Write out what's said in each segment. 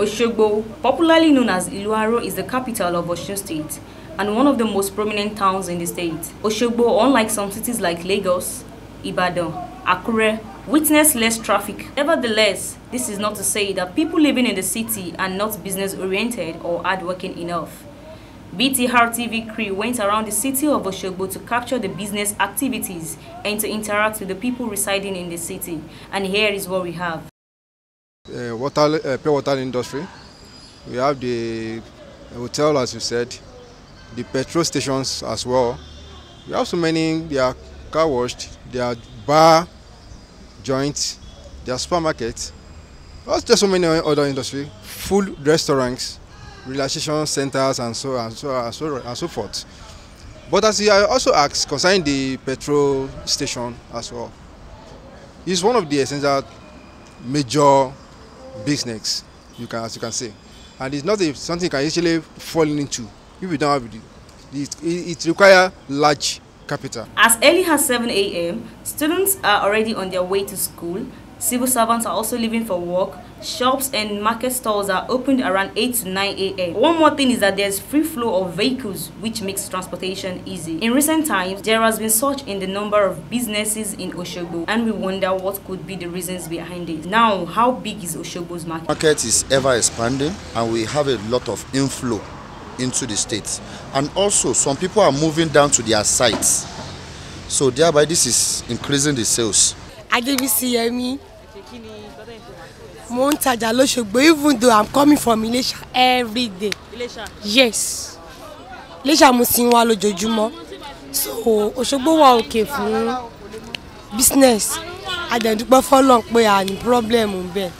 Oshogbo, popularly known as Iluaro, is the capital of Osun State and one of the most prominent towns in the state. Oshogbo, unlike some cities like Lagos, Ibadan, Akure, witness less traffic. Nevertheless, this is not to say that people living in the city are not business-oriented or hardworking enough. BTR TV crew went around the city of Oshogbo to capture the business activities and to interact with the people residing in the city. And here is what we have. Uh, water, uh, pure water industry. We have the hotel, as you said, the petrol stations as well. We have so many, they are car washed, they are bar joints, they are supermarkets. Also, just so many other industry, food restaurants, relaxation centers, and so and so and so, and so forth. But as I also asked concerning the petrol station as well, it's one of the essential major business you can as you can say and it's not a, something you can easily fall into if you don't have it it, it, it require large capital. As early as 7 a.m., students are already on their way to school. Civil servants are also leaving for work. Shops and market stalls are opened around 8 to 9 a.m. One more thing is that there's free flow of vehicles, which makes transportation easy. In recent times, there has been surge in the number of businesses in Oshogbo, and we wonder what could be the reasons behind it. Now, how big is Oshogbo's market? market is ever expanding and we have a lot of inflow into the state and also some people are moving down to their sites so thereby this is increasing the sales adébísí yẹmi mo ń tajà lọ́sọ̀gbọ̀ even though i'm coming from Iléṣà every day. Yes. Iléṣà mo ti ń wá lójoojúmọ́. So Òṣogbo wà òkè fún business. Adẹ̀dúpẹ́ fọlọ́n pé a ní problem bẹ́ẹ̀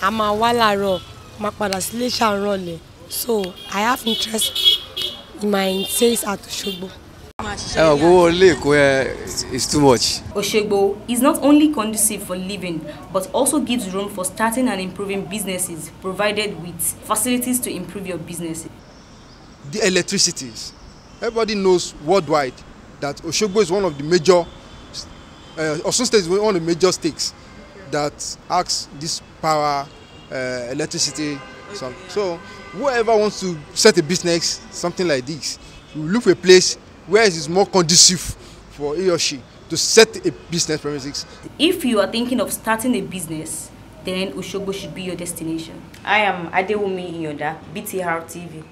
a máa wá láàárọ̀ máa padà sí Iléṣà rọ̀lẹ́. So i have interest in my sales at Òṣogbo. Ẹ mọ̀ pé owó ilé èkó yẹn is too much. Oshogbo is not only conducive for living but also gives room for starting and improving businesses provided with facilities to improve your business. the electricities everybody knows worldwide that Oshogbo is one of the major uh, Osun State is one of the major states that acts this power uh, electricity some, so whoever wants to set a business something like this you look for a place where it is more conducive for he or she to set a business premises If you are thinking of starting a business, then Oshogbo should be your destination. I am Adewumi Iyoda, BTR TV.